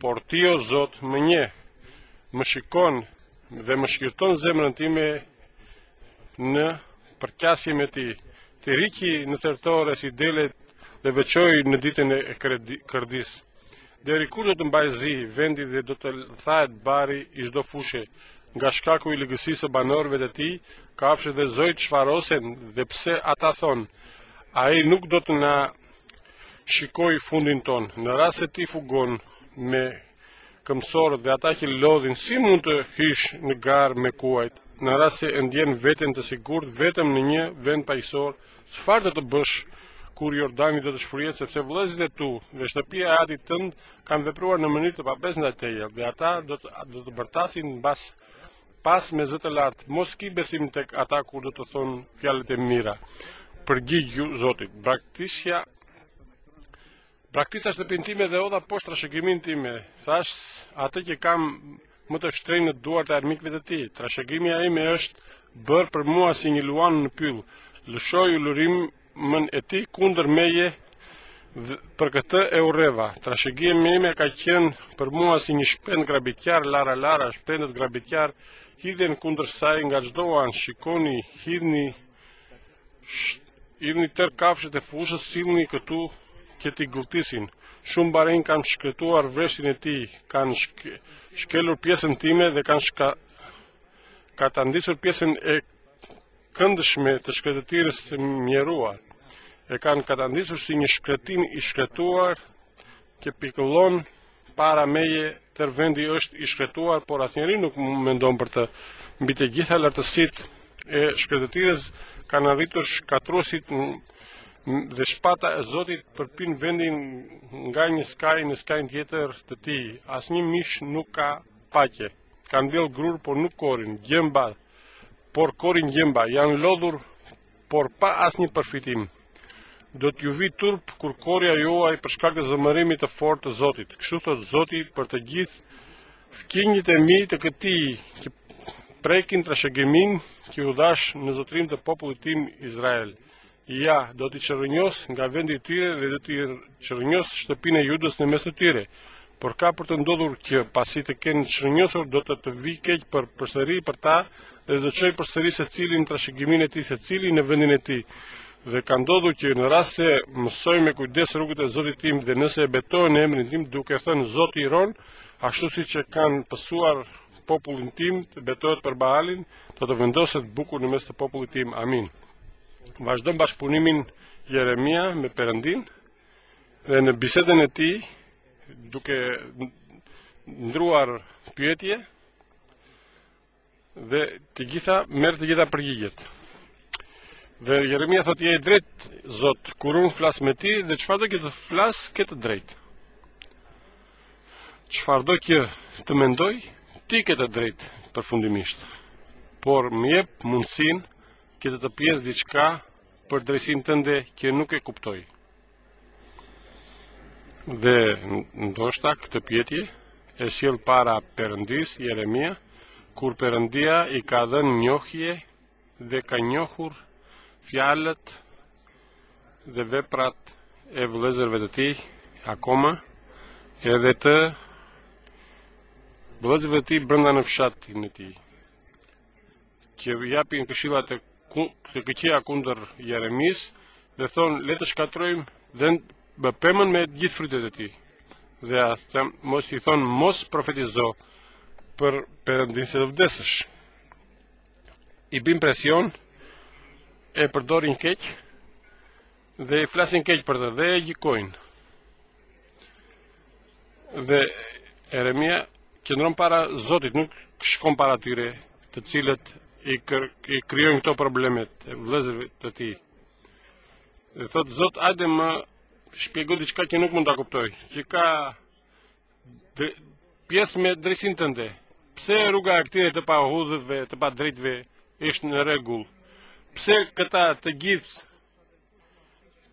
Por ti o Zot më njeh, më shikon dhe më shqyrton zemrën time në përqasje me ty. Tërhiqi në thertore si delet dhe veçoji në ditën e kërdisë. Deri kur do të mbajë zi vendi dhe do të thahet bari i çdo fushe, nga shkaku i ligësisë së banorëve të tij, kafshë dhe zogjtë shfarosen dhe pse ata thonë, ai nuk do të na shikojë fundin tonë, në rast se ti fugon me këmbësorët dhe ata që lodhin, si mund të hysh në garë me kuajt, në rast se e ndien veten të sigurt vetëm në një vend paqësor, çfarë do të bësh kur Jordani do të shfryhet sepse vëllezërit e tu dhe shtëpia e atit tënd kanë vepruar në mënyrë të pabesë ndaj teje dhe ata do të bërtasin mbas Pas me zë të lartë, mos ki besim tek ata kur do të thonë fjalët e mira. Përgjigju Zotit. Braktisa shtëpinë time dhe hodha poshtë trashëgiminë time, dhashë atë që kam më të shtrenjtë në duart e armiqve të tij. Trashëgimia ime është bërë për mua si një luan në pyll. Lëshoi ulërim mën e tij kundër meje, për këtë e urreva. Trashëgimia ime ka qenë për mua si një shpend grabitqar, lara lara, shpendët grabitqarë hidhen kundër saj nga çdo anë, shikoni, hidhni tërë kafshët e fushës, sillni këtu që t'i gëlltisin. Shumë barinj kanë shkretuar vreshtin e tij, kanë shkelur pjesën time dhe kanë katandisur pjesën e këndshme të shkretëtirës së mjeruar, e kanë katandisur si një shkreti, i shkretuar që pikëllon para meje, tërë vendi është i shkretuar, por asnjeri nuk mendon për të. Mbi të gjitha lartësitë e shkretëtirës kanë arritur shkatërruesit dhe shpata e Zotit përpin vendin nga një skaj në skajin tjetër të tij. Asnjë mish nuk ka paqe. Kanë mbjellë grurë, por nuk korrin gjemba, por korrin gjemba, janë lodhur, por pa asnjë përfitim. Do t'ju vijë turp kur korrja juaj për shkak të zemërimit të fortë të Zotit. Kështu thotë Zoti për të gjithë fqinjët e mi të këqij që prekin trashëgiminë që u dhashë në zotërim të popullit tim Izrael. Ja, do t'i çrrënjos nga vendi i tyre dhe do t'i çrrënjos shtëpinë e Judës në mes të tyre. Por ka për të ndodhur që pasi të kenë çrrënjosur do të të vijë keq për përsëri për ta dhe do të çojë përsëri secilin në trashëgiminë e tij secili në vendin e tij. Dhe ka ndodhur që në rast se mësojnë me kujdes rrugët e Zotit tim dhe nëse betohen në emrin tim duke thënë Zoti rron, ashtu siç e kanë pësuar popullin tim të betohet për Baalin, do të vendoset bukur në mes të popullit tim. Amin. Vazhdon bashkëpunimin Jeremia me Perëndin dhe në bisedën e tij duke drejtuar pyetje dhe të gjitha merr të gjitha përgjigjet. Dhe Jeremia thotë je i drejt, Zot, kur un flas me ti dhe çfarëdo që të flas ke të drejt. Çfarëdo që të mendoj, ti ke të drejtë përfundimisht. Por më jep mundësinë që të të pyes diçka për drejtësinë tënde që nuk e kuptoj. Dhe ndoshta këtë pyetje e sjell para Perëndis Jeremia, kur Perëndia i ka dhënë njohje dhe ka njohur fjalët dhe veprat e vëllezërve të tij akoma edhe të vëllezërve të tij brenda në fshatin e tij që japin këshilla të këqija kundër Jeremis dhe thonë le të shkatërrojmë dhe pemën me gjithë frytet e tij dhe mos i thonë mos profetizo për Perëndin se të vdesësh i bëjnë presion, e përdorin keq, dhe i flasin keq për të, dhe e gjykojnë. Dhe Jeremia qëndron para Zotit, nuk shkon para tyre, të cilët i, kër, i krijojnë këto probleme, vllezërve të tij. Dhe thot, Zot, hajde më shpjego diçka që nuk mund ta kuptoj, që ka pjesë me drejtësin tënde. Pse rruga e këtyre të paudhëve, të padrejtëve, është në rregull? Pse këta të gjithë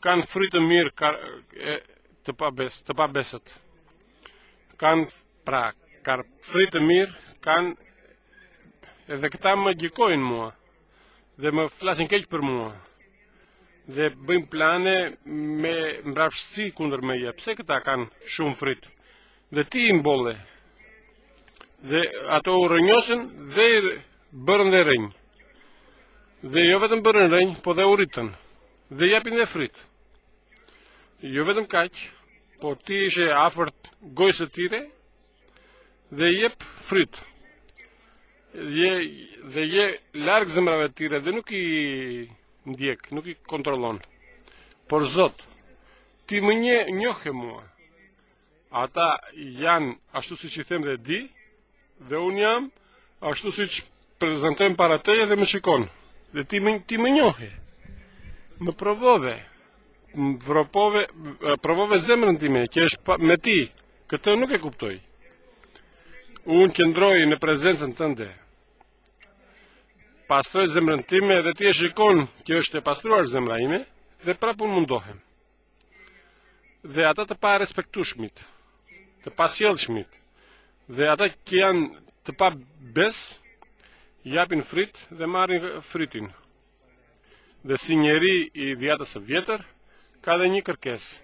kanë fryt të mirë ka, e, të, pabes, të pabesët? Kanë pra, kanë fryt të mirë, kanë edhe këta më gjykojnë mua. dhe më flasin keq për mua dhe bëjnë plane me mbrapshtësi kundër meje. Pse këta kanë shumë fryt? Dhe ti i mbolle. Dhe ato u rrënjosën dhe bënë dhe rrënjë. Dhe jo vetëm bënë rrënjë, po dhe u rritën. Dhe japin dhe fryt. Jo vetëm kaq, po ti ishe afër gojës së tyre, dhe jep fryt dhe, dhe je larg zemrave të tyre dhe nuk i ndjek, nuk i kontrollon. Por Zot, ti më njohe mua. Ata janë ashtu siç i them dhe di dhe un jam ashtu siç prezantohem para teje dhe më shikon. Dhe ti më ti më njohe. Më provove. Më provove, provove zemrën time që është me ty. Këtë nuk e kuptoj. Unë qëndroj në prezencën tënde. Pastroj zemrën time dhe ti e shikon që është e pastruar zemra ime dhe prapë unë mundohem. Dhe ata të parespektushmit, të pasjellshmit, dhe ata që janë të pabesë, japin fryt dhe marrin frytin. Dhe si njeri i Dhiatës së Vjetër, ka dhe një kërkesë.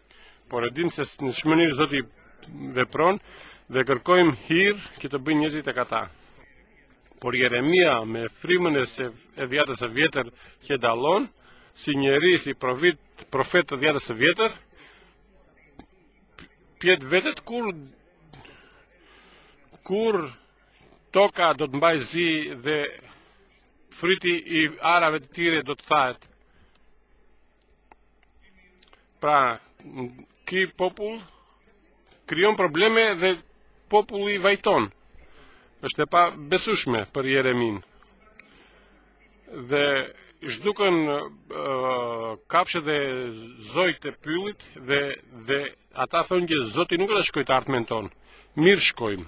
Por e dimë se në ç'mënyrë Zoti vepron dhe kërkojmë hir që të bëjnë njerëzit e këta. Por Jeremia me frymën e së e Dhiatës së Vjetër që dallon, si njeri, si profet, profet të Dhiatës së Vjetër, pyet vetë deri kur toka do të mbajë zi dhe fryti i arave të tyre do të thahet Pra, ky popull krijon probleme dhe populli vajton. Është e pabesueshme për Jereminë. Dhe zhduken uh, kafshët dhe zogjtë e pyllit dhe, dhe ata thonë që Zoti nuk e shikon të ardhmen tonë. Mirë shikojmë.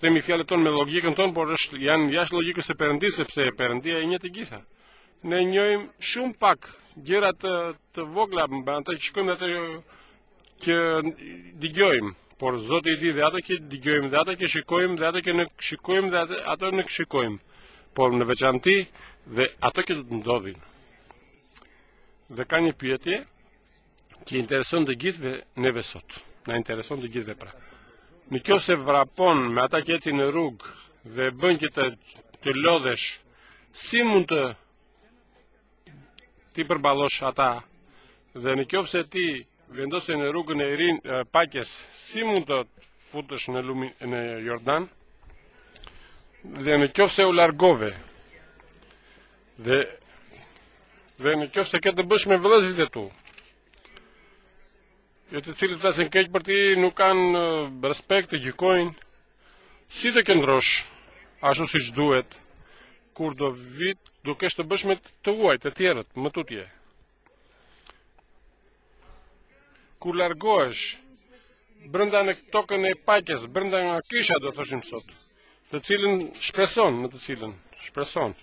themi fjalët tona me logjikën tonë, por është janë jashtë logjikës së Perëndisë sepse Perëndia i njeh të gjitha. Ne njohim shumë pak gjëra të të vogla, mba ato që shikojmë ato që dëgjojmë, por Zoti i di dhe ato që dëgjojmë dhe ato që shikojmë dhe ato që ne shikojmë dhe ato, ato ne shikojmë, por në veçanti dhe ato që do të ndodhin. Dhe ka një pyetje, që intereson të gjithëve neve sot. Na intereson të gjithëve pra. Në qoftë se vrapon me ata që ecin në rrugë dhe bën që të, të lodhesh, si mund t'i përballosh ata dhe në qoftë se ti vendose në rrugën e eirinë, paqes, si mund të futesh në, lumi, në Jordan dhe në qoftë se u largove Dhe dhe në qoftë se ke të bësh me vëllezërit e tu. Jo të cilët flasin keq për ti, nuk kanë respekt të gjykojnë. Si do qëndrosh ashtu siç duhet kur do vijë të kesh të bësh me të huajt e tjerët më tutje. Kur largohesh, brenda në tokën e paqes, brenda nga kisha, do të thoshim sot, të cilën shpreson, me të cilën shpreson,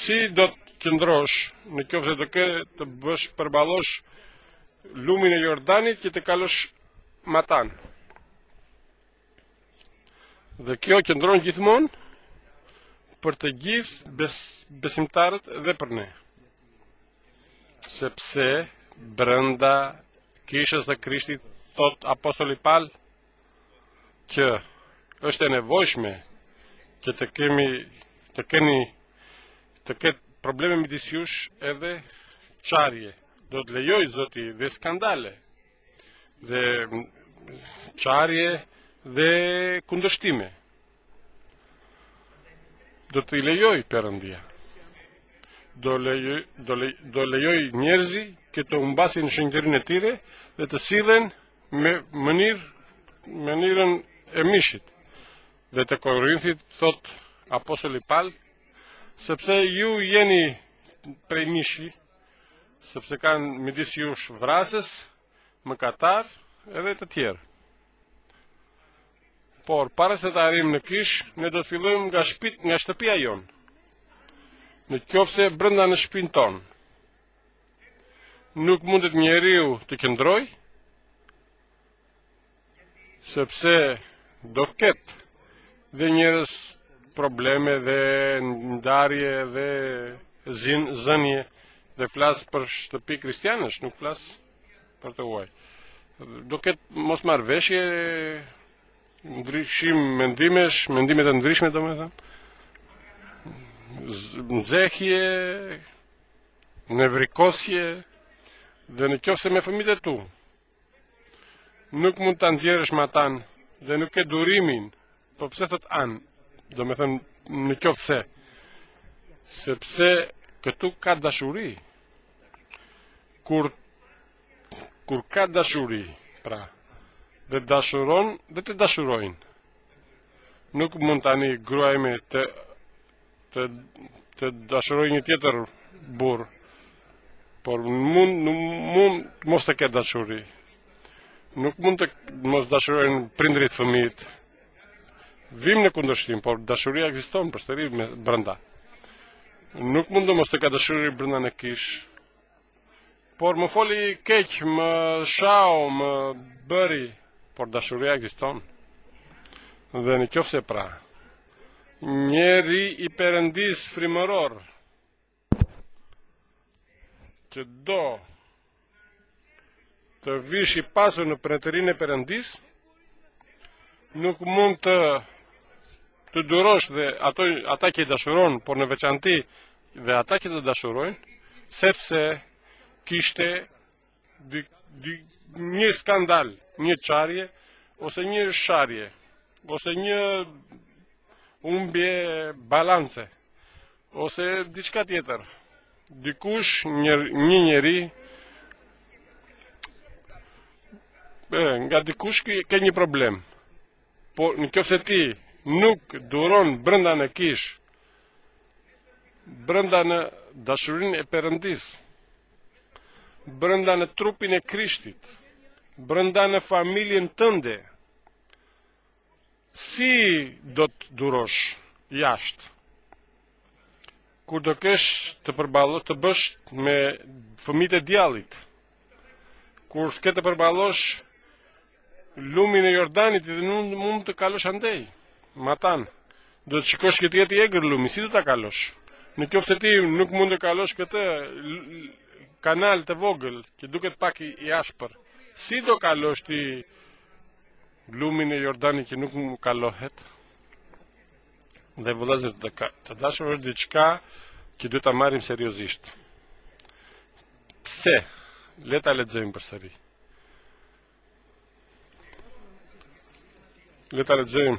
si do të qëndrosh në qoftë se do kesh të bësh përballosh lumin e Jordanit që të kalosh matanë. Dhe kjo qëndron gjithmonë për të gjithë bes, besimtarët dhe për ne. Sepse brenda kishës së Krishtit thotë apostoli Pal që është e nevojshme që të kemi të keni të ketë probleme midis jush edhe çarje. Do të lejojë zoti dhe skandale. dhe çarje dhe kundërshtime. Do t'i lejojë perëndia. Do lejojë, do lejojë, do lejojë njerëzi që të humbasin shenjtërinë e tire dhe të sillen me mënyrë mënyrën e mishit dhe te korinthit thotë apostoli Pal sepse ju jeni prej mishi Sepse kanë midis jush vrasës, mëkatarë, edhe të tjerë. Por, para se të arrijmë në kishë, ne do të fillojmë nga, shpit, nga shtëpia jonë. Në qoftë se brenda në shpinë tonë. Nuk mundet njeriu të qëndrojë, Sepse do ketë dhe njerëz probleme dhe ndarje dhe zin, zënie dhe flas për shtëpi kristianësh, nuk flas për të huaj. Do ketë mosmarrëveshje, ndryshim mendimesh, mendime të ndryshme domethënë, nxehje, nevrikosje, dhe në qoftë se me fëmijët e tu. Nuk mund ta nxjerrësh matanë dhe nuk ke durimin. Po pse thotë anë? Domethënë në qoftë se sepse këtu ka dashuri. Kur kur ka dashuri, pra, dhe dashuron dhe të dashurojnë. Nuk mund tani gruaja ime të të të dashurojë një tjetër burrë. Por mund nuk mund mos të ketë dashuri. Nuk mund të mos dashurojnë prindërit fëmijët. Vijmë në kundërshtim, por dashuria ekziston përsëri brenda. Nuk mund të mos të ketë dashuri brenda në kishë. Por më foli keq, më shau, më bëri, por dashuria ekziston. Dhe në qoftë se pra, njeri i perëndisë frymëror që do të vish i pasur në mbretërinë e perëndisë, nuk mund të të durosh dhe ato ata që dashuron, por në veçanti dhe ata që të dashurojnë, sepse kishte dy, dy, një skandal, një çarje ose një sharje, ose një humbje balance. Ose diçka tjetër. Dikush, një njeri e, nga dikush ke një problem. Po në qoftë se ti nuk duron brenda në kishë, brenda në dashurinë e Perëndisë, brenda në trupin e Krishtit, brenda në familjen tënde, Si do të durosh jashtë? Kur do kesh të bësh me fëmijët e djallit? Kur ke të përballosh lumin e Jordanit dhe nuk mund të kalosh andej? Matan, do të shikosh që të jetë i egër lumi, si do ta kalosh? Në qoftë se ti nuk mund të kalosh këtë kanal të vogël, që duket pak i ashpër, si do kalosh ti lumin e Jordanit që nuk mund kalohet dhe vëllezër të dashur është diçka që duhet ta marrim seriozisht. Pse? Le ta lexojmë përsëri. Le ta lexojmë.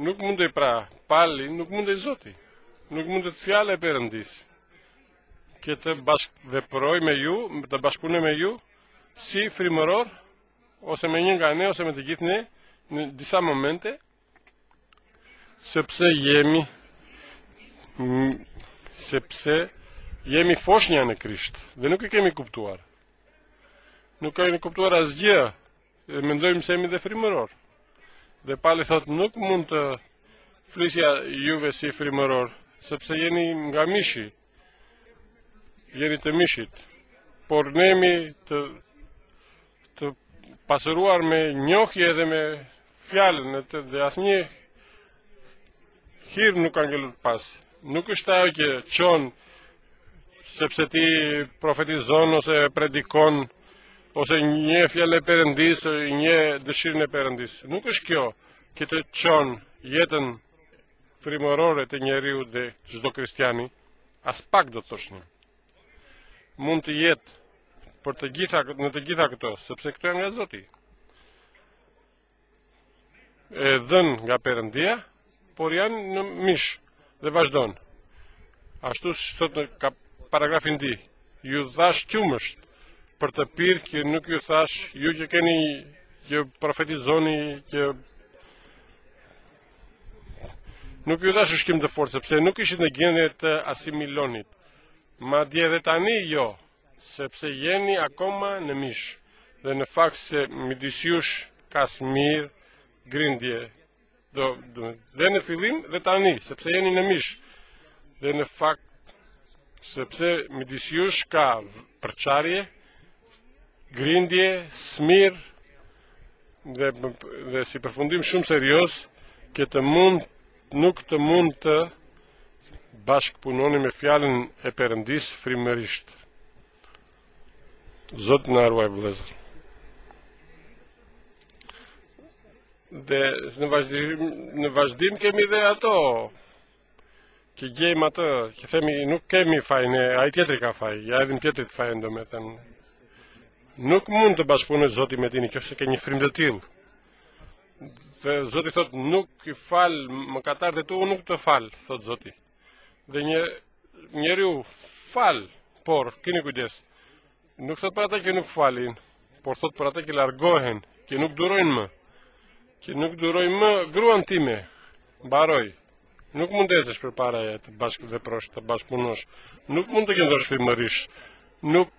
Nuk mundej pra, Pali, nuk mundej Zoti. Nuk mundet fjala e Perëndisë që të bashkëveprojë me ju, të bashkpunojë me ju, si frymërorë, ose me një nga ne, ose me të gjithë ne, në disa momente, sepse jemi, sepse jemi foshnja në Krisht, dhe nuk e kemi kuptuar. Nuk e kemi kuptuar asgjë, Mendojmë se jemi dhe frymërorë. Dhe Pali thotë nuk mund t'ju flisja juve si frymërorë, sepse jeni nga mishi, jeni të mishit, por ne jemi të, të pasuruar me njohje dhe me fjalën dhe asnjë Hir nuk ka ngelur pas. Nuk është ajo që tregon sepse ti profetizon ose predikon ose një fjalë e Perëndisë, një dëshirë e Perëndisë. Nuk është kjo që tregon jetën frymërore të njeriut, të çdo kristiani, aspak do të thoshim. Mund të jetë për të gjitha në të gjitha këto, sepse këto janë nga Zoti. e dhënë nga Perëndia, por janë në mish dhe vazhdon. Ashtu si thotë në paragrafin dy, ju dhash qumësht për të pirë dhe nuk ju dhashë, ju që keni që profetizoni dhe nuk ju dhashë ushqim të fortë sepse nuk ishit në gjendje ta asimilonit. Madje edhe tani jo, Sepse jeni akoma në mish dhe në fakt, se midis jush ka smir, grindje, do, do, dhe në fillim dhe tani, sepse jeni në mish dhe në fakt sepse midis jush ka përçarje, grindje, smir dhe, dhe si përfundim shumë serioz, që të mund Nuk të mund të bashkëpunoni me fjalën e Perëndisë frymërisht. Zot na ruaj vëllezër. Dhe në vazhdim në vazhdim kemi dhe ato që gjejmë atë, që themi nuk kemi faj ne, ai tjetri ka faj, ja edhe tjetrit fajin domethënë. Nuk mund të bashkëpunojë Zoti me ty, në qoftë se ke një frymë të tillë. Dhe Zoti thotë nuk i fal mëkatet e tu, nuk të fal, thotë Zoti. Dhe një njeriu fal, por keni kujdes. Nuk thotë për ata që nuk falin, por thotë për ata që largohen, që nuk durojnë më. Që nuk duroj më gruan time. Mbaroi. Nuk mund të për para e të bashkëveprosh, të bashkëpunosh. Nuk mund të këndosh frymërisht. Nuk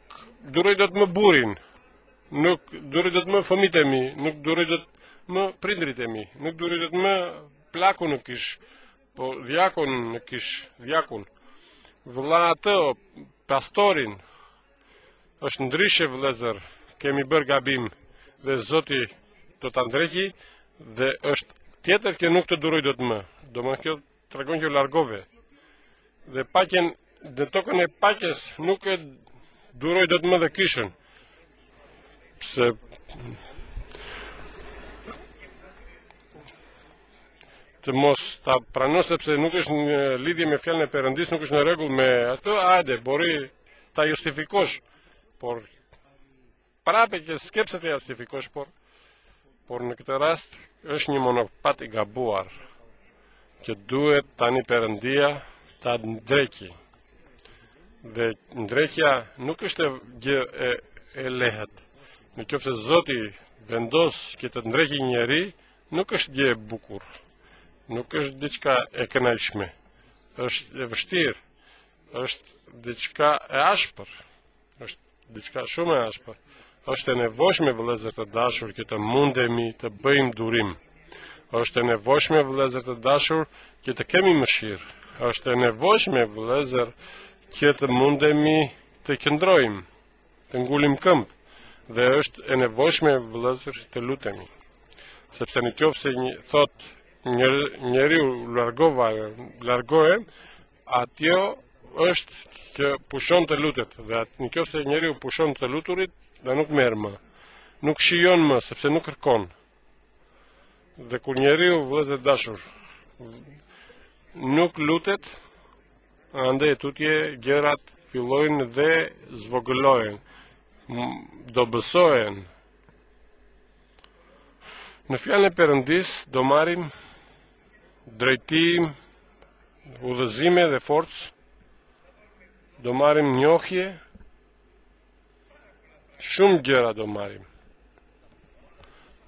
duroj dot më burrin. Nuk duroj dot më fëmijët e mi, nuk duroj dot më prindërit e mi, nuk duroj dot më plakun në kishë, po dhjakun në kishë, dhjakun. Vëlla atë, pastorin, është ndryshe vëllezër, kemi bërë gabim dhe zoti do ta ndreqi dhe është tjetër që nuk të duroj dot më. Do më kjo Tregon që largove dhe paqen dhe tokën e paqes nuk e duroj dot më dhe kishën. Pse të mos ta pranoj sepse nuk është në lidhje me fjalën e Perëndisë, nuk është në rregull me atë, hajde, bori ta justifikosh. Por Prapë që s'ke pse të justifikosh, por por në këtë rast është një monopat i gabuar që duhet tani Perëndia ta ndreqi. Dhe ndreqja nuk është gjë e, e lehtë. Në qoftë se Zoti vendos që të ndreqi një njeri, nuk është gjë e bukur. Nuk është diçka e kënaqshme. Është e vështirë. Është diçka e ashpër. Është diçka shumë e ashpër. Është e nevojshme vëllezër të dashur që të mundemi të bëjmë durim. Është e nevojshme vëllezër të dashur që të kemi mëshirë. Është e nevojshme vëllezër që të mundemi të qëndrojmë, të ngulim këmbë dhe është e nevojshme vëllezër të lutemi. Sepse në qoftë se një thotë njeri u largova, largohem, Atjo është që pushon të lutet dhe atë në qoftë se njeriu pushon të luturit dhe nuk merr më nuk shijon më sepse nuk kërkon dhe kur njeriu vëllezër të dashur nuk lutet andej e tutje gjërat fillojnë dhe zvogëlohen dobësohen në fjalën e perëndisë do marrim Drejtim, udhëzime dhe forcë, do marrim njohje, shumë gjëra do marrim.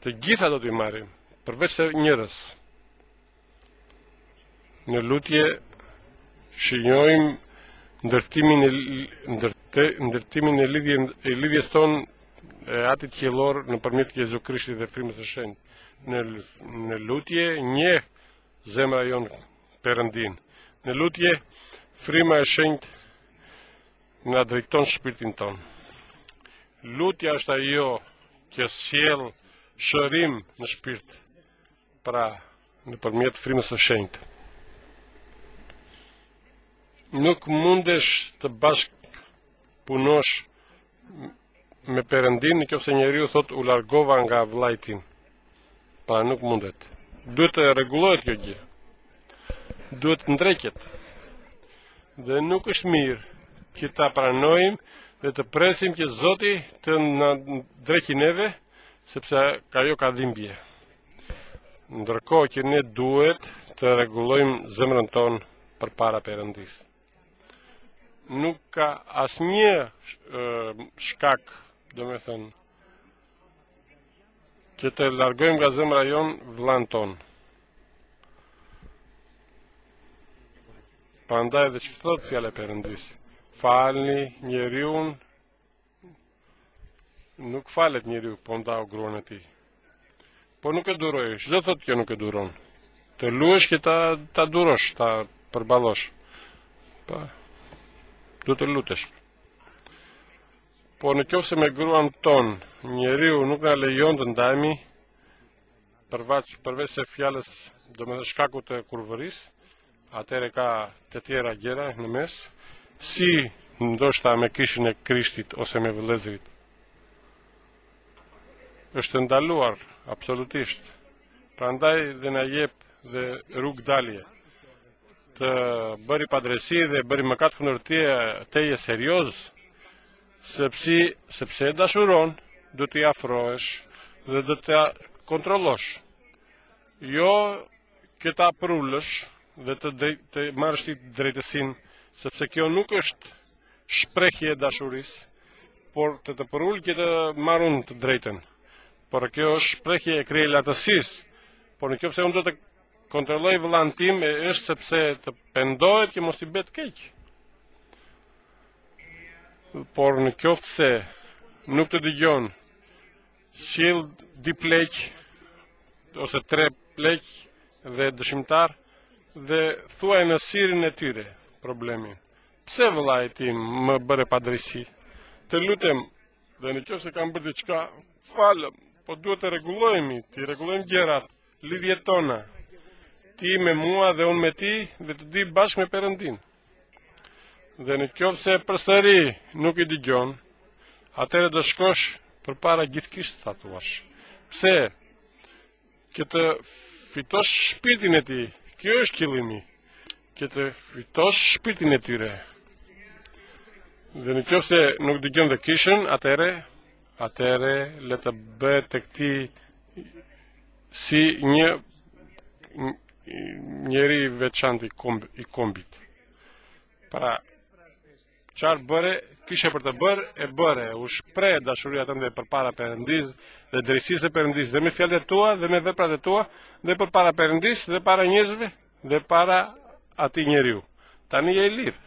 Të gjitha do t'i marrim, përveçse njërës. Në lutje, shijojmë ndërtimin e ndërtimin e lidhjes e lidhjes tonë e atit qiellor nëpërmjet Jezu Krishtit dhe frymës së shenjtë. Në, në lutje njeh zemra jonë perëndinë. Në lutje fryma e shenjtë na drejton shpirtin tonë. Lutja është ajo që sjell shërim në shpirt, pra nëpërmjet frymës së shenjtë. Nuk mundesh të bashkëpunosh me perëndinë në qoftë se njeriu thotë u largova nga vëllai im pra nuk mundet duhet të rregullohet kjo gjë duhet të ndreqet dhe nuk është mirë që ta pranojmë dhe të presim që zoti të na ndreqi neve sepse ajo ka dhimbje ndërkohë që ne duhet të rregullojmë zemrën tonë përpara perëndisë nuk ka asnjë shkak, domethënë, që të largojmë nga zemra jonë vëllanë tonë. Prandaj dhe ç'thotë fjala e përëndisë, falni njeriun Nuk falet njeriu po ndau gruan e tij. Po nuk e duroj, ç'do të thotë kjo nuk e duron. Të lutesh që ta, ta durosh, ta përballosh. Pa, do të lutesh. Po në qoftë se me gruan tonë, njeriu nuk na lejon të ndahemi, përveç, përveçse fjalës, domethënë shkakut të kurvërisë, Atëherë ka të tjera gjëra në mes, si ndoshta me kishën e krishtit ose me vëllezërit. Është e ndaluar, absolutisht. Prandaj dhe na jep dhe rrugëdalje. Të bëri padrejtësi dhe bëri mëkat kundër teje serioz, sepse, sepse e dashuron, do t'i afrohesh dhe do ta kontrollosh. Jo që ta përulësh dhe të drejt, të marrësh ti drejtësinë, sepse kjo nuk është shprehje e dashurisë, por që të të përul që të marr unë të drejtën. Por kjo është shprehje e kryelartësisë. Por në qoftë se unë do të kontrolloj vëllanë tim e është sepse të pendohet që mos i bëhet keq. Por në qoftë se nuk të dëgjon Sill dy pleq ose tre pleq dhe dëshimtar dhe thuaj në syrin e tyre problemin. Pse vëllai im më bëre padrejtësi? Të lutem, dhe në qoftë se kam bërë diçka, falmë, po duhet të rregullohemi, t'i rregullojmë gjërat, lidhjet tona. Ti me mua dhe unë me ty dhe të dy bashkë me Perëndin. Dhe në qoftë se përsëri nuk i dëgjon, atëherë do shkosh përpara gjithë kishës t'ia thuash. Pse, që të fitosh shpirtin e tij, kjo është qëllimi, që të fitosh shpirtin e tyre. Dhe në qoftë se nuk dëgjon dhe kishën, atëherë, atëherë le të bëhet tek ti Si një njeri i veçantë i, komb, i kombit. Pra, çfarë bëre, kishe për të bërë, e bëre, u shpre dashuria tënde përpara Perëndisë, dhe drejtësisë së Perëndisë, dhe me fjalët e tua, dhe me veprat e tua, dhe përpara Perëndisë, dhe para njerëzve, dhe para atij njeriu. Tani je i lirë.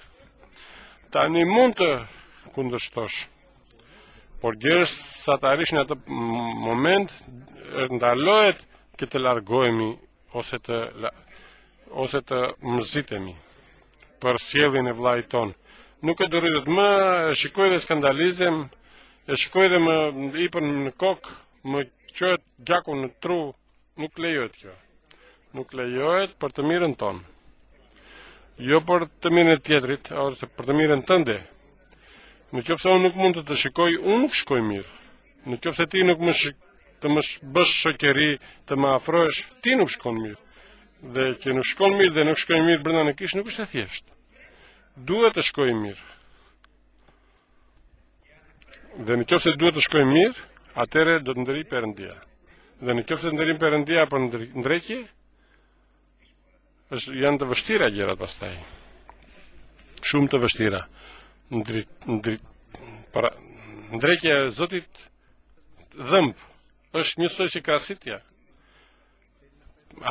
Tani mund të kundërshtosh. Por gjersa të arrish në atë moment, ndalohet që të largohemi ose të, ose të mërzitemi për sjelljen e vëllait tonë. Nuk e durohet më, e shikoj dhe skandalizohem, e shikoj dhe më hipën në kokë, më çohet gjaku në tru, Nuk lejohet kjo. Nuk lejohet për të mirën tonë. Jo për të mirën e tjetrit, ose për të mirën tënde. Në qoftë se unë nuk mund të të shikoj, unë nuk shkoj mirë. Në qoftë se ti nuk më shik, të më bësh shoqëri, të më afrohesh, ti nuk shkon mirë. Dhe që nuk shkon mirë dhe nuk shkoj mirë brenda në kishë nuk është e thjeshtë. Duhet të shkoj mirë. Dhe në qoftë se duhet të shkojmë mirë, atëherë do të ndërhyjë Perëndia. Dhe në qoftë se ndërhyn Perëndia për ndreqje, është janë të vështira gjërat pastaj. Shumë të vështira. Ndrit ndrit para ndreqja e Zotit dhëmb është njësoj si krasitja.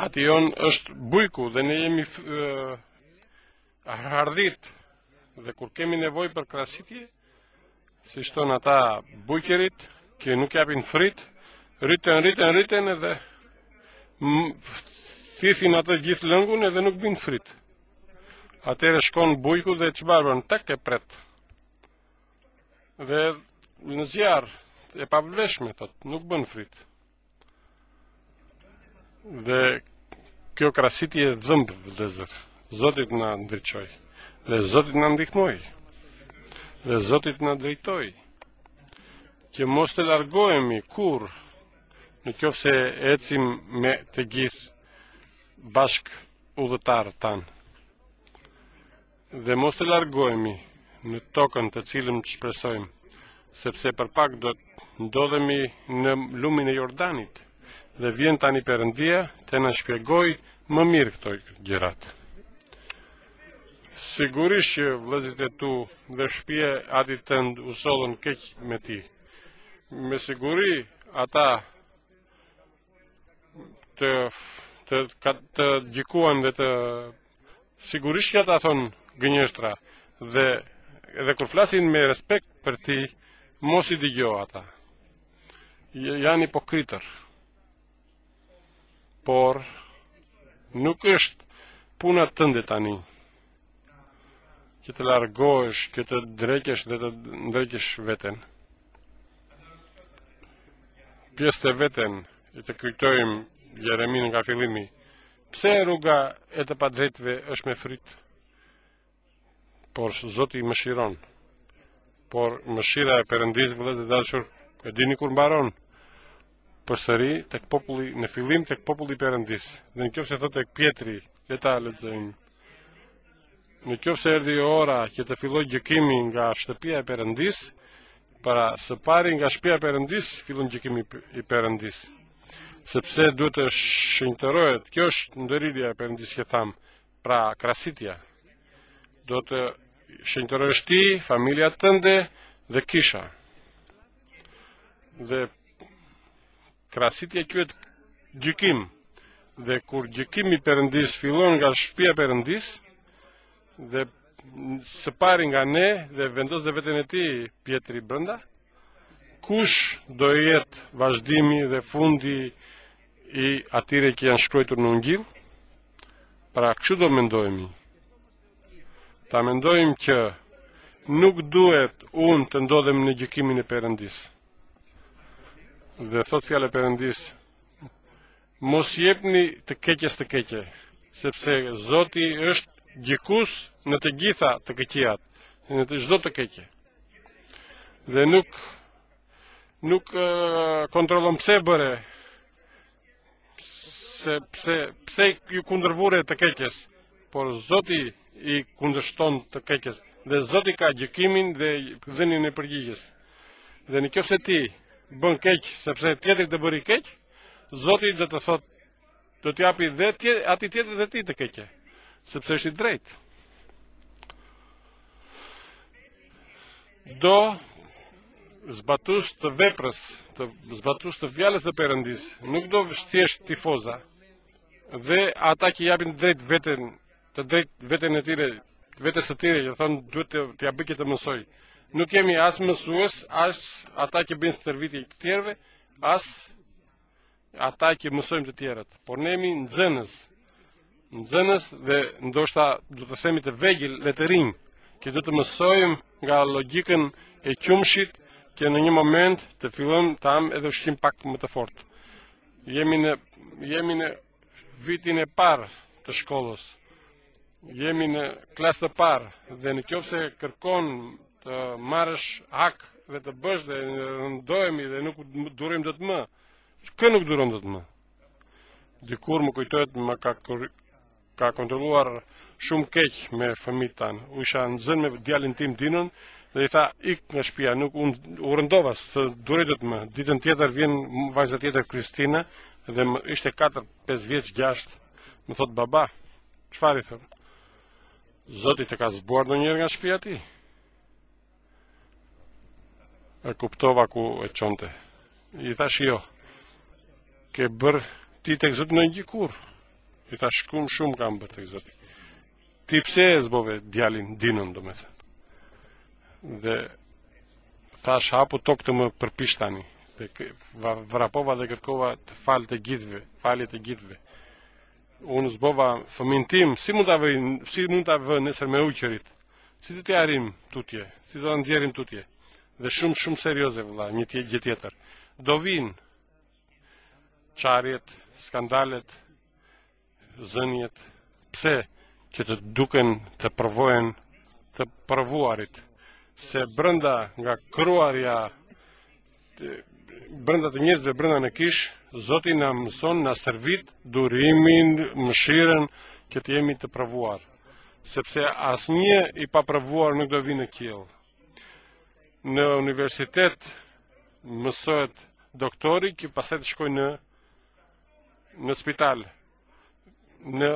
Ati jonë është bujku dhe ne jemi hardhit dhe kur kemi nevoj për krasitje, siç thonë ata bujqërit, që nuk japin frit, rritën, rritën, rritën edhe thithin atë gjithë lëngun edhe nuk bën frit. Atëherë shkon bujku dhe që barbën, tak e pret. Dhe në zjarr, e pavleshme, thot, nuk bën frit. Dhe kjo krasitje dhëmb, vëllezër. Zoti të na ndriçojë. Dhe Zoti të na ndihmojë. Dhe Zoti të na drejtojë. Që mos të largohemi kurrë në qoftë se ecim me të gjithë bashkudhëtarët tanë. Dhe mos të largohemi në tokën të cilën shpresojmë, sepse për pak do të ndodhemi në lumin e Jordanit, dhe vjen tani Perëndia të na shpjegojë më mirë këto gjërat. Sigurisht që vllezërit e tu dhe shpia e atit tënd u sollën keq me ti. Me siguri ata të të të gjykuan dhe të sigurisht që ata thon gënjeshtra dhe edhe kur flasin me respekt për ti mos i dëgjo ata janë hipokritër por nuk është puna tënde tani që të largohesh, që të ndreqësh dhe të ndreqësh veten. Pyeste veten e të kujtojmë Jeremi nga fillimi. Pse rruga e të padrejtëve është me frit? Por Zoti i mëshiron. Por mëshira e Perëndis vëllezër të dashur, e dini kur mbaron? Përsëri tek populli në fillim tek populli i Perëndis. Dhe në qoftë se thotë tek Pjetri, le ta lexojmë. Në qoftë se erdhi ora që të fillojë gjykimi nga shtëpia e Perëndis, pra së pari nga shtëpia e Perëndis fillon gjykimi i Perëndis. Sepse duhet të shenjtërohet, kjo është ndërhyrja e Perëndis që tham, pra krasitja. Do të shenjtërohesh ti, familja tënde dhe kisha. Dhe Krasitja quhet gjykim. Dhe kur gjykimi i Perëndisë fillon nga shtëpia e Perëndisë dhe së pari nga ne dhe vendos dhe veten e tij Pjetri brenda, kush do jetë vazhdimi dhe fundi i atyre që janë shkruar në Ungjill? Pra, kështu do mendojmë. Ta mendojmë që nuk duhet unë të ndodhem në gjykimin e Perëndisë. Dhe thotë fjala e Perëndisë, mos jepni të keqes të keqe, sepse Zoti është gjykues në të gjitha të këqijat, në çdo të keqe. Dhe nuk, nuk kontrollon pse bëre, Pse, pse, pse iu kundërvure të keqes, por Zoti i kundërshton të keqes, dhe Zoti ka gjykimin dhe dhënien e përgjigjes. Dhe në qoftë se ti bën keq, sepse tjetri të bëri keq, Zoti do të thotë, do të japi dhe tjetrit, atij tjetrit dhe ty të keqe, sepse është i drejtë. Do zbatues të veprës, zbatues të fjalës të Perëndisë, nuk do thjesht tifozë, dhe ata që japin të drejtë veten, të drejtë veten e tyre, vetes së tyre, që thonë duhet të, t'ia bëj, ta mësoj. Nuk jemi as mësues, as ata që bëjnë stërvitje të tjerëve, as Ata që mësojnë të tjerët, por ne jemi nxënës. Nxënës dhe ndoshta do të themi të vegjël dhe të rinj, që do të mësojmë nga logjikën e qumështit që në një moment të fillojmë të hamë edhe ushqim pak më të fortë. Jemi në jemi në vitin e parë të shkollës. Jemi në klasë të parë dhe në qoftë se kërkon të marrësh hak dhe të bësh dhe rëndohemi dhe nuk durojmë dot më. Që nuk duron dot më. Dikur më kujtohet më ka, ka kontrolluar shumë keq me fëmijët tanë. Unë isha zënë me djalin tim Dinon dhe i thashë ik nga shpia, nuk unë u rëndova së duritët më. Ditën tjetër vjen vajzë tjetër Kristina dhe më ishte 4, 5 vjeç, 6, më thot baba, qëfar i thërë? Zoti të ka zbuar në njërë nga shpia ti? E kuptova ku e çonte. I thashë jo. Ke bërë ti të keqe te Zoti ndonjë kurrë. I thashë kam shumë kam bërë te Zoti. Ti pse e zbove djalin Dinon domethënë. Dhe thashë hapu tokë të më përpish tani. Dhe vrapova dhe kërkova të falur të gjithëve. Falje të gjithëve. Unë zbova fëmijën tim, si mund t'ia vë, si mund t'ia vë nesër me ujqërit. Si do ta arrijmë tutje, si do ta nxjerrim tutje. Dhe shumë shumë serioze vëlla, një tje, gjë tjetër. Do vijnë çarjet, skandalet, zëniet, pse që të duken të provohen të provuarit, se brenda nga kruarja brenda te njerëzit brenda në kishë, Zoti na mëson na stërvit durimin, mëshirën që të jemi të provuar, sepse asnjë i paprovuar nuk do vijë në qiell. Në universitet mësohet doktori që pastaj të shkojë në spital. Në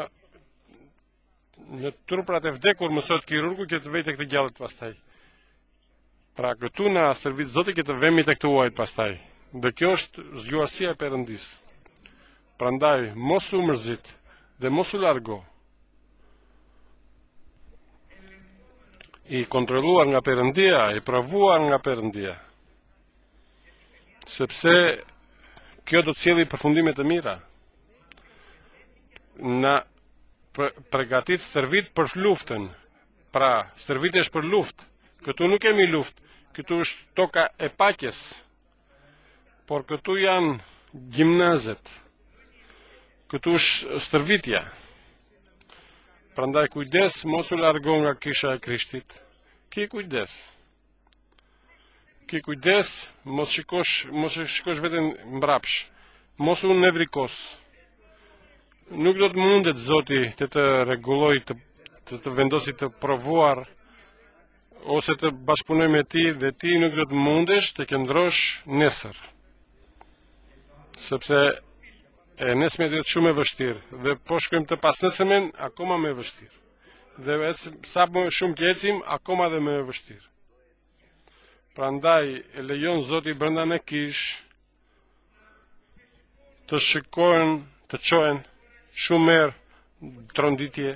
Në truprat e vdekur mësohet kirurgu që të vejë te të gjallët pastaj. Pra këtu na stërvit Zoti që të vemi te të huajt pastaj. Dhe kjo është zgjuarësia e Perëndisë. Prandaj mos u mërzit dhe mos u largo. I kontrolluar nga Perëndia, i provuar nga Perëndia. Sepse kjo do të sjellë përfundime të mira. Na pregatit stërvit për luftën, pra stërvitje është për luftë, këtu nuk kemi luftë, këtu është toka e paqes, por këtu janë gjimnazet, këtu është stërvitja. Prandaj kujdes, mos u largo nga kisha e Krishtit, ki kujdes. Ki kujdes, mos shikosh, mos shikosh veten mbrapsht. Mos u nevrikos. Nuk do të mundet Zoti të të rregullojë të të, të vendosi të provuar ose të bashkëpunojë me ti dhe ti nuk do të mundesh të qëndrosh nesër. Sepse e nesmja do të jetë shumë e vështirë dhe po shkojmë te pasnesërmja akoma më vështirë. Dhe sa më shumë të ecim, akoma dhe më e vështirë. Prandaj, e lejon Zoti brënda në kishë, të shikojnë, të çohen, shumë herë, tronditje,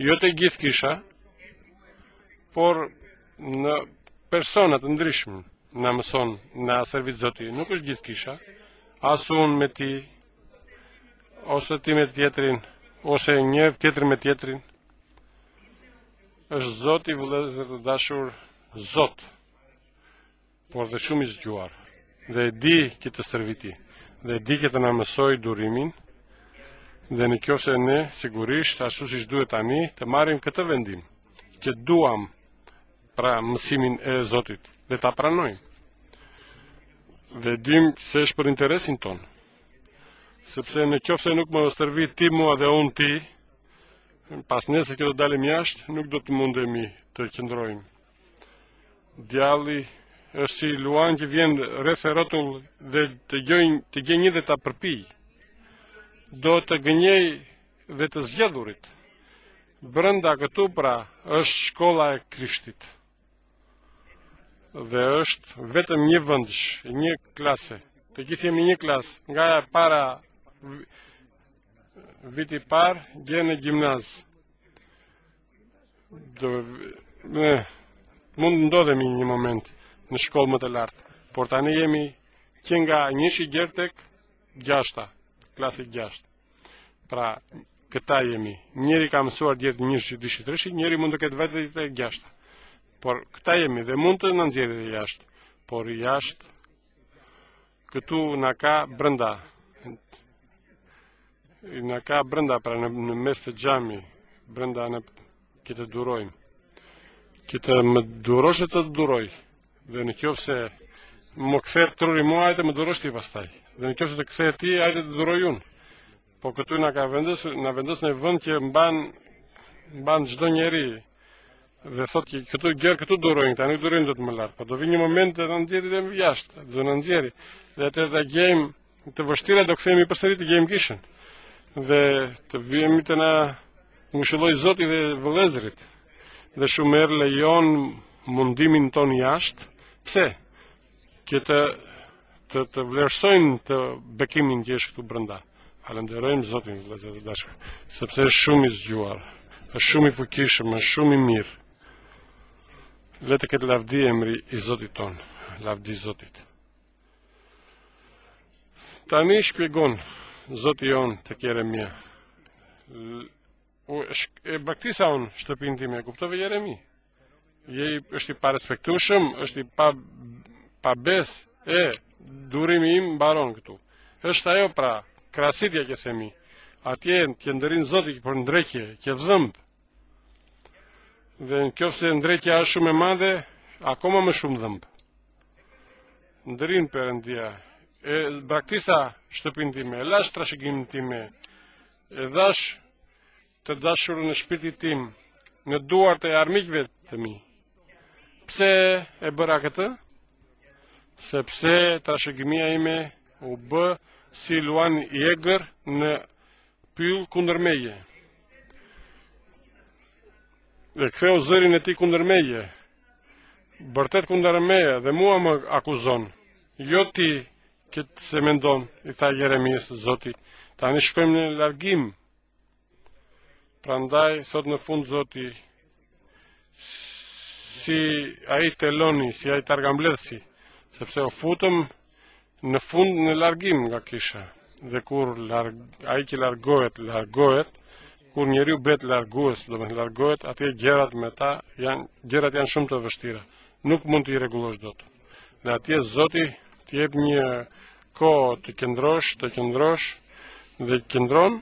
jo të gjithë kisha, por në persona të ndryshëm, na mëson, na stërvit Zoti, nuk është gjithë kisha, ose unë me ti, ose ti me tjetrin, ose një tjetër me tjetrin, është Zoti vëllezër i dashur Zot, por dhe shumë i zgjuar, dhe e di që të stërviti, dhe e di që të na mësojë durimin, dhe në qoftë se ne, sigurisht, ashtu siç duhet tani, të marrim këtë vendim, që duam Pra mësimin e Zotit dhe ta pranojmë. Dhe dimë se është për interesin tonë. Sepse në qoftë se nuk më stërvit ti mua dhe unë ti, pasnesër që të dalim jashtë, nuk do të mundemi të qëndrojmë. Djalli është si luan që vjen rreth e rrotull dhe të gjejë një dhe ta përpijë. Do të gënjejë dhe të zgjedhurit. Brenda këtu pra është shkolla e Krishtit. Dhe është vetëm një vënd, një klasë. Të gjithë jemi një klasë, nga e para viti i parë, gjer në gjimnaz. Do, me, mund të ndodhemi një moment në shkollë më të lartë, por tani jemi që nga njëshi gjer tek gjashta, klasë e gjashtë. Pra, këta jemi. Njëri ka mësuar djetë një shqit, dishit, rëshit, njëri mund të këtë vetë dhe të gjashtë. Por, këta jemi dhe mund të na nxjerrë dhe jashtë. Por, jashtë, këtu na ka brënda. Na ka brënda, pra në, në mes të gjami, brënda që të durojmë. Që të më durosh e të të duroj. Dhe në qoftë se më kthehet truri mua, hajde më durosh ti pastaj. Dhe në qoftë se të kthehet ty, hajde të duroj unë. Po këtu na ka vendos, na vendos në vënd që mban, mban çdo njeri. Dhe thotë që këtu gjer këtu durojnë, ta nuk durojnë dhe të më lartë. Po do vi një moment do na nxjerrë dhe më jashtë, do na nxjerrë. Dhe të edhe gjejmë Të vështira do kthehemi përsëri të gjejmë kishën dhe të vijmë të na ngushëllojë Zoti dhe vëllezërit. Dhe shumë herë lejon mundimin tonë jashtë. Pse? Që të të, të vlerësojmë bekimin që është këtu brenda. Falënderojmë Zotin vëllezër të dashur, sepse është shumë i zgjuar, është shumë i fuqishëm, është shumë i mirë. Le të ketë lavdi emri i Zotit tonë, lavdi Zotit. Tani shpjegon Zoti jonë tek Jeremia. O, e braktisa unë shtëpinë time, e kuptove Jeremi. Je është i parespektueshëm, është i pa, pabesë, e, durimi im mbaron këtu. është ajo pra, krahasitja që themi. Atje, që ndërhyn Zoti, për ndreqje, që dhëmb. Dhe në qoftë se ndreqja është shumë e madhe, akoma më shumë dhëmb. Ndërhyn Perëndia, e braktisa shtëpinë time, e lashë trashëgiminë time, e dhashë të dashurën e shpirtit tim në duart e armikve të mi. Pse e bëra këtë? Sepse trashëgimia ime u bë si luan i egër në Pyll kundër meje. Dhe ktheu zërin e tij kundër meje. Bërtet kundër meje dhe mua më akuzon. Jo ti që s'e mendon, i tha Jeremisë Zoti. Tani shkojmë në largim. Prandaj thotë në fund Zoti si ai telon, si ai tagrambledhësi, sepse u futëm në fund në largim nga kisha. Dhe kur larg, ai që largohet, largohet, kur njeriu bëhet largues, do të largohet, atje gjërat me ta janë gjërat janë shumë të vështira. Nuk mund t'i rregullosh dot. Dhe atje Zoti të jep një kohë të qëndrosh, të qëndrosh dhe qëndron,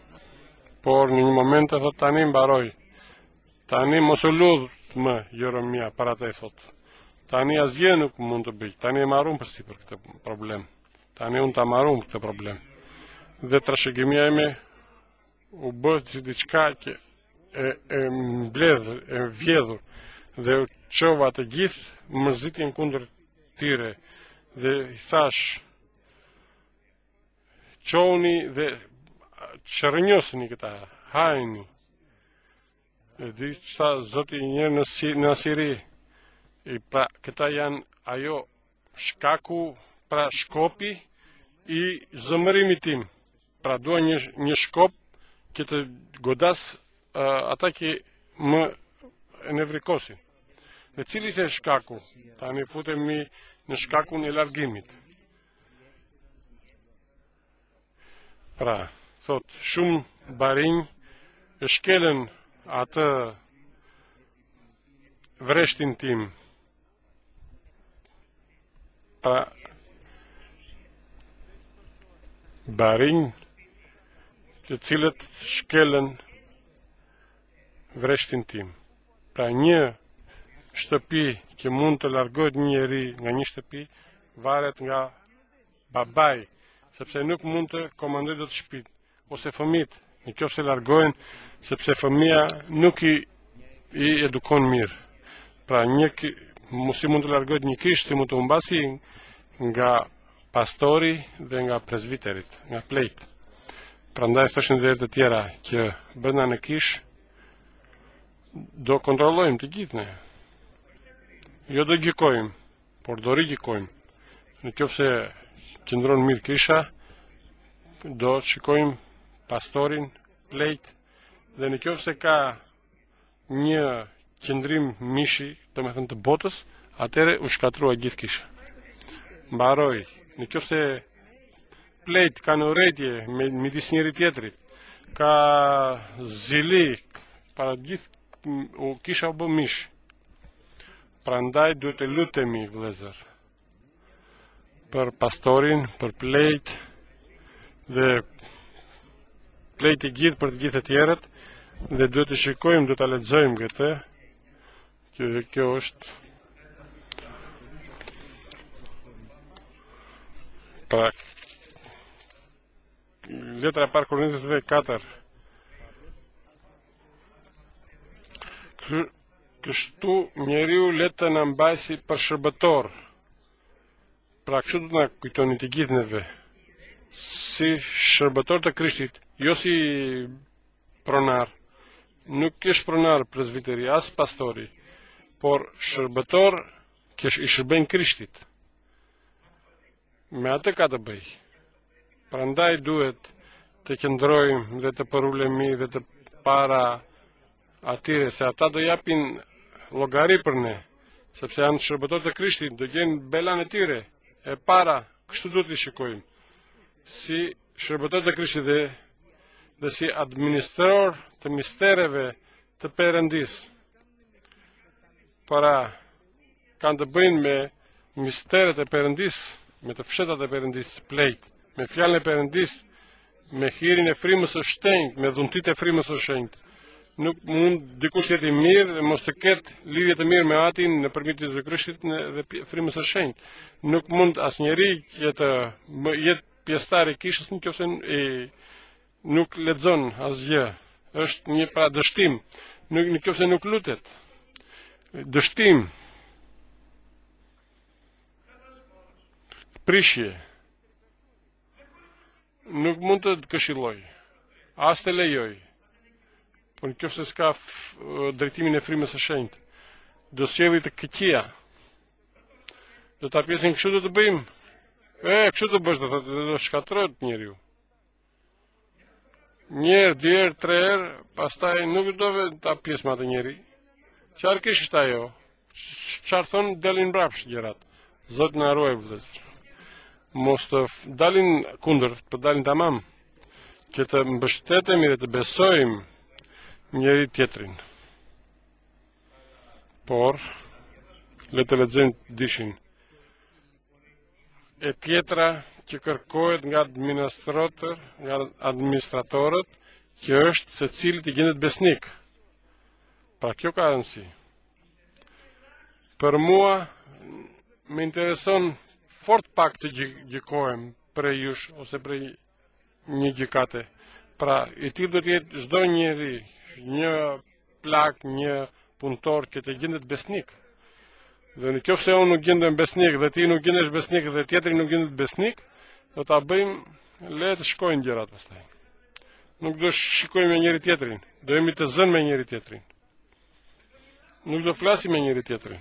por në një moment të thot tani mbaroi. Tani mos u lut më Jeremia për ata thot. Tani asgjë nuk mund të bëj. Tani e marr unë përsipër këtë problem. Tani unë ta marr unë këtë problem. Dhe trashëgimia ime u bë si diçka që e, e mbledh, e vjedhur dhe u çova të gjithë mërzitjen kundër tyre dhe i thash Çohuni dhe çrrënjosini këta, hajini. E di ç'tha Zoti njëherë në, si, në Asiri, pra këta janë ajo shkaku pra shkopi i zemërimit tim. Pra dua një, një shkop që të godas uh, ata që më nevrikosin. Dhe cili ishte shkaku, tani futemi në shkakun e largimit. Pra, thot shumë barinj e shkelën atë vreshtin tim. Pra, barinj të cilët shkelën vreshtin tim. Pra një shtëpi që mund të largohet një njeri nga një shtëpi, varet nga babai, sepse nuk mund të komandoj dot shpinë, ose fëmijët, në qoftë se largohen, sepse fëmija nuk i, i edukon mirë. Pra një, si mund të largohet një kishë, si mund të humbasë nga pastori dhe nga presviterët, nga pleqtë. Prandaj thoshin dhe të tjera, që brenda në kishë, Do kontrollojmë të gjithë ne. Jo do gjykojmë, por do rigjykojmë. Në qoftë se qëndron mirë kisha, do shikojmë pastorin, pleqtë dhe në qoftë se ka një qëndrim mishi, domethënë të botës, atëherë u shkatërrua gjithë kisha. Mbaroi, në qoftë se Plejt kanë urrejtje midis njëri tjetrit. Ka zili pra gjithë kisha u bë mish. Prandaj duhet të lutemi vëllezër për pastorin, për plejt dhe plejt i gjithë për të gjithë të tjerët dhe duhet të shikojmë, duhet të lexojmë këtë Që kjo është pra letra e parë Korintësve 4 kështu njeriu le të na mbajë si për shërbëtor. Pra kështu të na kujtoni të gjithë neve si shërbëtorë të Krishtit, jo si pronar. Nuk ke pronar prezbiteri as pastori, por shërbëtor që i shërben Krishtit. Me atë ka të bëjë. Prandaj duhet të qëndrojmë dhe të përulemi dhe përpara atyre, se ata do japin llogari për ne, sepse janë shërbëtorë të Krishtit, do gjejnë belan e tyre, e para, kështu duhet t'i shikojmë. Si Shërbëtorë të Krishtit dhe dhe si administratorë të mistereve të Perëndisë. Pra kanë të bëjnë me misteret e Perëndisë, me të fshehtat e Perëndisë, plejt, me fjalën e Perëndisë, me hirin e Frymës së Shenjtë, me dhuntitë e Frymës së Shenjtë. Nuk mund dikush të jetë i mirë dhe mos të ketë lidhje të mirë me Atin nëpërmjet Jezu Krishtit dhe Frymës së Shenjtë. Nuk mund asnjeri që të jetë Pjesëtar i kishës në qoftë se nuk lexon asgjë, është një pra dështim, nuk në qoftë se nuk lutet. Dështim. Prishje. Nuk mund të këshillojë. As të lejojë. Por në qoftë se s'ka drejtimin e Frymës së Shenjtë, do sjellë të këqija. Do ta pyesin kështu do të bëjmë. E, kështu të bësh, do të do të shkatërrohet njeriu. Një herë, dy herë, tre herë, pastaj nuk do vetë ta pyesë më atë njeri. Çfarë kishe është ajo? Çfarë thonë, dalin mbrapsht gjërat. Zoti na ruajtë, vëllezër. Mos të dalin kundër, por të dalin tamam. Që të mbështetemi dhe të besojmë njëri tjetrin. Por, le të lexojmë dyshin. E tjetra që kërkohet nga administratorët, nga administratorët, që është secili të gjendet besnik. Pra kjo ka rëndësi. Për mua më intereson fort pak të gjykohem prej jush ose prej Një gjykate. Pra, i tillë duhet të jetë çdo njeri, një plak, një punëtor që të gjendet besnik. Dhe në qoftë se unë nuk gjendem besnik dhe ti nuk gjendesh besnik dhe tjetri nuk gjendet besnik, do t'i bëjmë lesh e li gjërat pastaj. Nuk do shkojmë me njëri-tjetrin, do jemi të zënë me njëri-tjetrin. Nuk do flasim me njëri-tjetrin.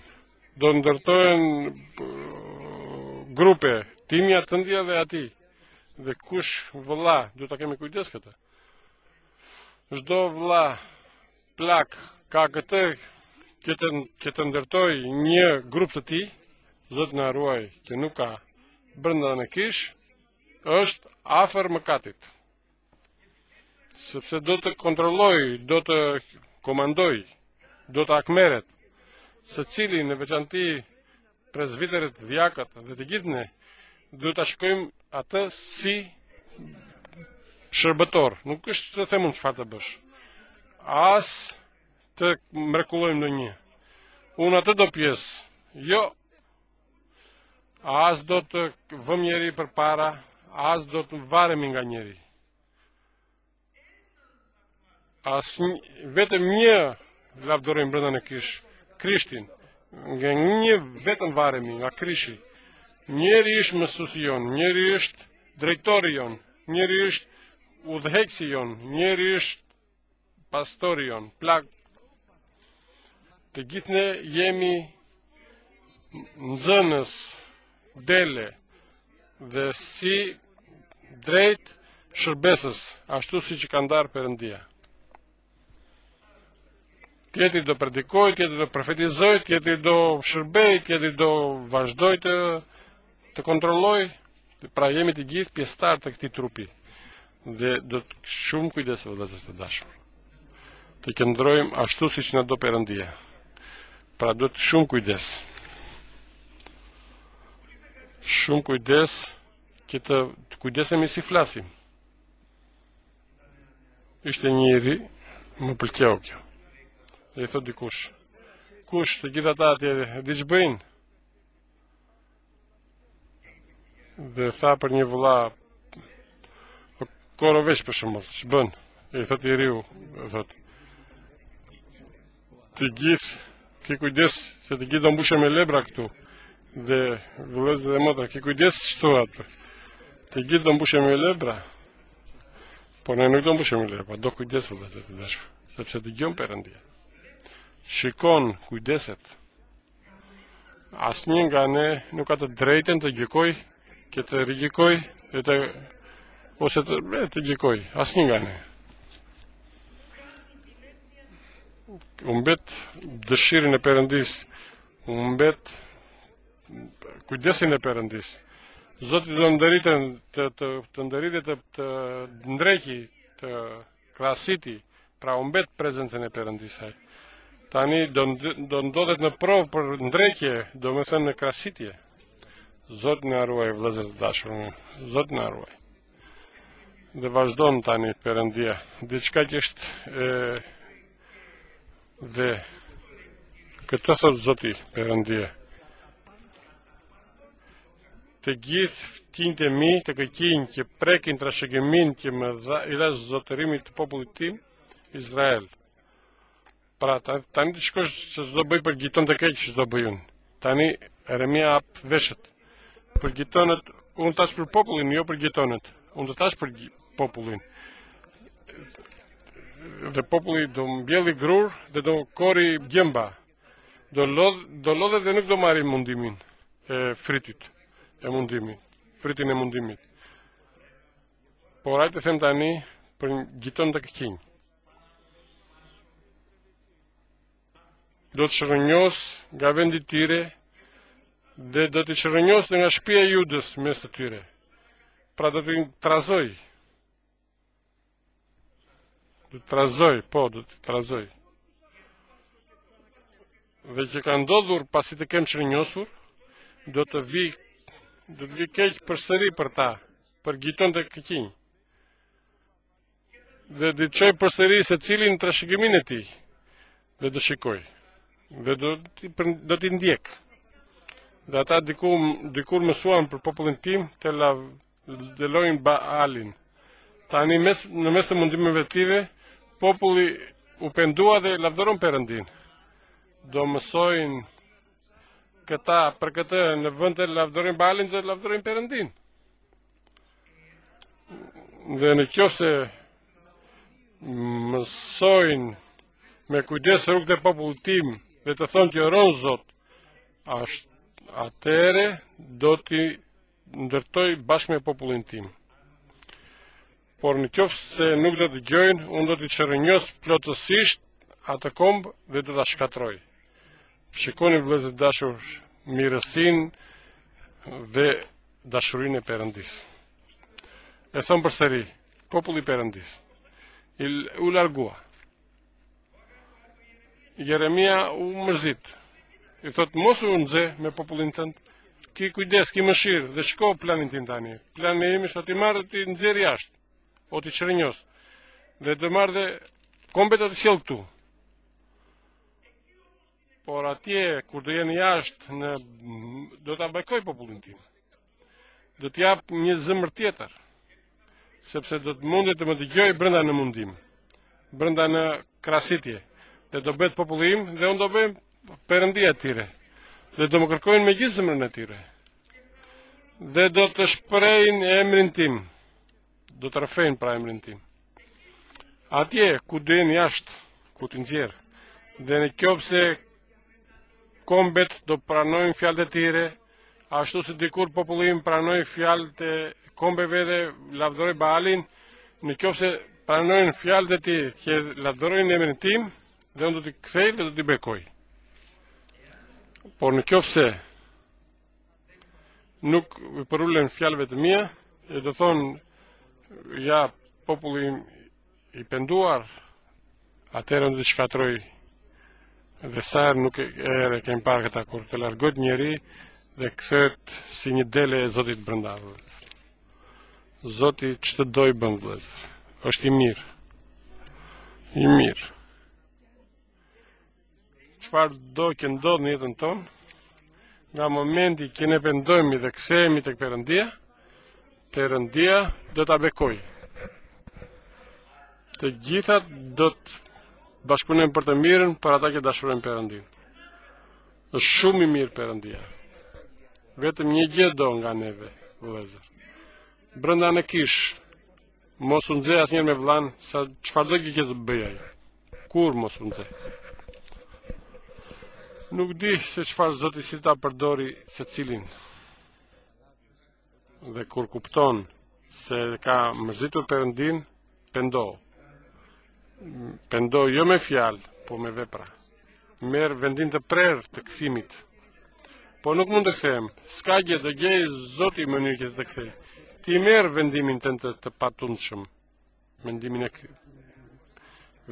Do ndërtojmë uh, grupe, timja tëndja dhe e atij, Dhe kush vëlla, duhet ta kemi kujdes këtë. Çdo vëlla plak ka këtë që të që të ndërtojë një grup të tij, Zoti na ruaj që nuk ka brenda në kishë, është afër mëkatit. Sepse do të kontrollojë, do të komandojë, do të hakmerret, secili në veçanti presbiterët, dhjakët dhe të gjithë ne, duhet ta shikojmë atë si shërbëtor. Nuk është të themun çfarë të bësh. As të mrekullojmë ndonjë. Unë atë do pyes, jo As do të vëmë njeri përpara, as do të varemi nga njeri. As vetëm një lavdërojmë brenda në kishë, Krishtin, nga një vetëm varemi nga Krishti. Njëri është mësuesi jonë, njëri është drejtori jonë, njëri është udhëheqësi jonë, njëri është Pastori jonë, plak. Të gjithë ne jemi nxënës dele dhe sipas shërbesës, ashtu siç ka ndarë Perëndia. Tjetri do predikojë, tjetri do profetizojë, tjetri do shërbejë, tjetri do vazhdojë të Të kontrollojë, pra jemi të gjithë pjesëtarë të këtij trupi, dhe duhet shumë kujdes vëllezër të dashur. Të qëndrojmë ashtu siç na do Perëndia, pra duhet shumë kujdes. Shumë kujdes, që të, të kujdesemi si flasim. Ishte njëri, më pëlqeu kjo. Dhe i thotë dikush, kush të gjithë ata atje, dhe ç'bëjnë? Dhe tha për një vëlla po, Korovesh për shembull, që bën, e thotë i riu, thotë. Të gjithë, ke kujdes, se të gjithë do mbushë me lebra këtu, dhe vëllezër dhe motra, ke kujdes që të atë, të gjithë do mbushë me lebra, por në nuk do mbushë me lebra, do kujdes vëllezër të dashur, sepse të gjykon Perëndia. Shikon kujdeset, Asnjë nga ne nuk ka të drejtën të gjykoj, që të rigjykoj, dhe të ose të bre të gjykoj, asnjë nga ne. Humbet dëshirën e Perëndisë, humbet kujdesin e Perëndisë. Zoti do ndëritë të të të ndëritë të të ndreqi të, të Krasiti, pra humbet prezencën e perëndisë ai. Tani do do ndodhet në provë për ndreqje, domethënë në krasitje. Zot na ruaj vëllezër të dashur. Zot na ruaj. Dhe vazhdon tani perëndia. Diçka që është edhe këtë thot Zoti perëndia. Të gjithë fqinjët e mi të këqinj që prekin trashëgimin që më dha i dhe zotërimit të popullit tim, Izrael. Pra, tani të shikosh se ç'do bëj për gjitonët e këqij, ç'do bëj unë. Tani, Jeremia hap veshët. Për gjitonët, unë thashë për popullin, jo për gjitonët. Unë të thashë për popullin. Dhe populli do mbjelli grurë dhe do korri gjemba. Do lodh, do lodhet dhe nuk do marri mundimin e frytit, e mundimit, frytin e mundimit. Por hajt të them tani për gjitonët e këqinj. Do t'i shrrënjos nga vendi i tyre dhe do t'i shrrënjos nga shpia e Judës mes të tyre. Pra do t'i trazoj Do t'i trazoj, po, do t'i trazoj. Dhe që ka ndodhur pasi t'i kem shrrënjosur, do të vi do të vi keq përsëri për ta, për gjitonët e këqinj. Dhe do të çoj përsëri secilin në trashëgimin e tij. Dhe do shikoj. Dhe do t'i do t'i ndjek. Dhe ata diku dikur mësuan për popullin tim të la Lavdërojnë Baalin. Tani mes, në mes të mundimeve të tyre, populli u pendua dhe lavdëron Perëndinë. Do mësojnë këta për këtë në vend të lavdërojnë Baalin, të lavdërojnë Perëndinë. Dhe në qoftë se mësojnë me kujdes rrugët e popullit tim dhe të thonë që rron Zoti, atëherë do t'i ndërtoj bashkë me popullin tim. Por në qoftë se nuk do dëgjojnë, unë do ta çrrënjos plotësisht atë komb dhe do ta shkatërroj. Shikoni vëllezër të dashur mirësinë dhe dashurinë e Perëndisë. E them përsëri, populli i Perëndisë, u largua. Jeremia u mërzit. I thotë mos u nxeh me popullin tënd. Ki kujdes, ki mëshirë dhe shiko planin tim tani. Plani im është do t'i marr, t'i nxjerr jashtë. Do t'i çrrënjos. Dhe do marr dhe kombet do t'i sjell këtu. Por atje, kur do jenë jashtë, në, do ta bekoj popullin tim. Do t'i jap një zemër tjetër, sepse do të mundet të më dëgjojë brenda në mundim, brenda në krasitje, dhe do bëhet populli im dhe unë do bëhem Perëndia i tyre, dhe do më kërkojnë me gjithë zemrën e tyre, dhe do të shprehin emrin tim. Do të rrëfejnë pra emrin tim. Atje, ku do jenë jashtë, ku t'i nxjerr. Dhe në qoftë se kombet do pranojnë fjalët e tyre, ashtu si dikur populli im pranoi fjalët e kombeve dhe lavdëroi Baalin, në qoftë se pranojnë fjalët e tyre, që lavdërojnë emrin tim, dhe unë do t'i kthej dhe do t'i bekoj. Por në qoftë se Nuk përulen fjalëve të mia, që do thonë ja populli i penduar atëherë do t'i shkatërroj dhe sa herë nuk e e kemi parë këtë kur të largohet njeri dhe kthehet si një dele e Zotit brenda. Zoti çdo gjë bën vëllezër. Është i mirë. I mirë. Çfarëdo që ndodh në jetën tonë, nga momenti që ne pendohemi dhe kthehemi tek Perëndia, Perëndia do ta bekojë. Të gjitha do të bashkëpunojnë për të mirën për ata që dashurojnë Perëndinë. Është shumë i mirë Perëndia. Vetëm një gjë do nga neve, vëllezër. Brenda në kishë, Mos u nxej asnjëherë me vëllanë, sa çfarë do që të bëjë ai. Kurrë mos u nxej. Nuk di se çfarë zoti si ta përdorë secilin. Dhe kur kupton se ke mërzitur Perëndinë, pendohu. Pendohu jo me fjalë, po me vepra. Merr vendim të prerë të kthimit. Po nuk mund të kthehem, s'ka gjë do gjejë zoti mënyrë që të kthejë. Ti merr vendimin tënd të, të patundshëm, vendimin e kthimit.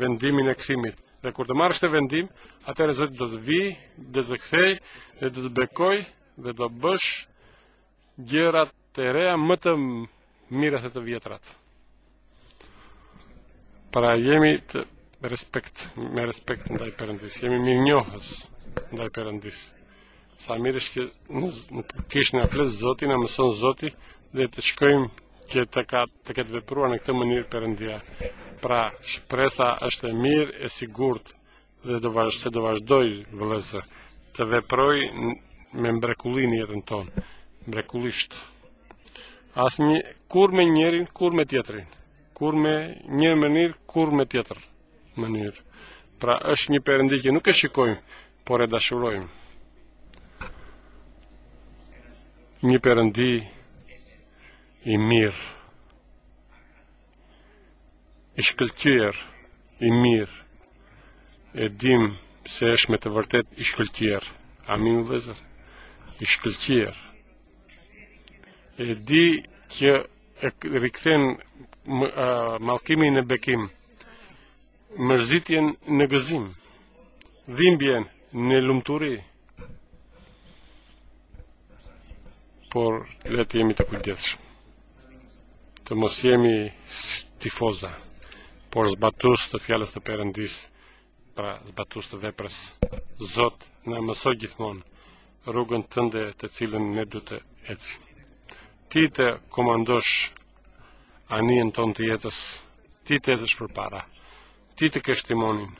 Vendimin e kthimit. Dhe kur të marrësh këtë vendim, atëherë zoti do të vijë, do të kthejë, dhe do të bekojë, dhe do bësh Gjëra të reja më të mira se të vjetrat. Pra jemi të respekt, me respekt ndaj perëndisë, jemi mirënjohës ndaj perëndisë. Sa mirë është në kishë na flet zoti, na mëson zoti, dhe të shkojmë që të, ka, të ketë vepruar në këtë mënyrë perëndia. Pra, shpresa është e mirë, e sigurt, dhe do vazhdojë se do vazhdojë vëllezër të veprojë me mbrekulli në jetën tonë mbrekullisht asnjë kur me njërin kur me tjetrin kur me një mënyrë kur me tjetër mënyrë pra është një perëndi që nuk e shikojmë por e dashurojmë një perëndi i mirë i shkëlqyer, i mirë, e dimë se është me të vërtetë i shkëlqyer, amin vëllezër, i shkëlqyer, e di që e rikëthen mallkimin në bekim, Mërzitjen në gëzim, dhimbjen në lumturi, por le të jemi të kujdesshëm. Të mos jemi tifozë, por zbatues të fjalës të Perëndisë, pra zbatues të veprës. Zot na mëso gjithmonë rrugën tënde të cilën ne do të ecim. Ti të komandosh anijen tonë të jetës, ti të ecësh përpara, ti të kesh timonin,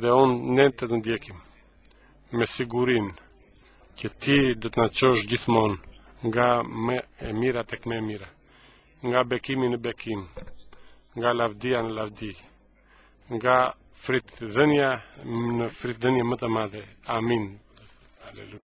dhe unë ne të të ndjekim, me sigurinë, që ti do të na çosh gjithmonë, nga më e mira tek më e mira, nga bekimi në bekim, nga lavdia në lavdi, nga frytdhënia në frytdhënie më të madhe. Amin. Aleluja.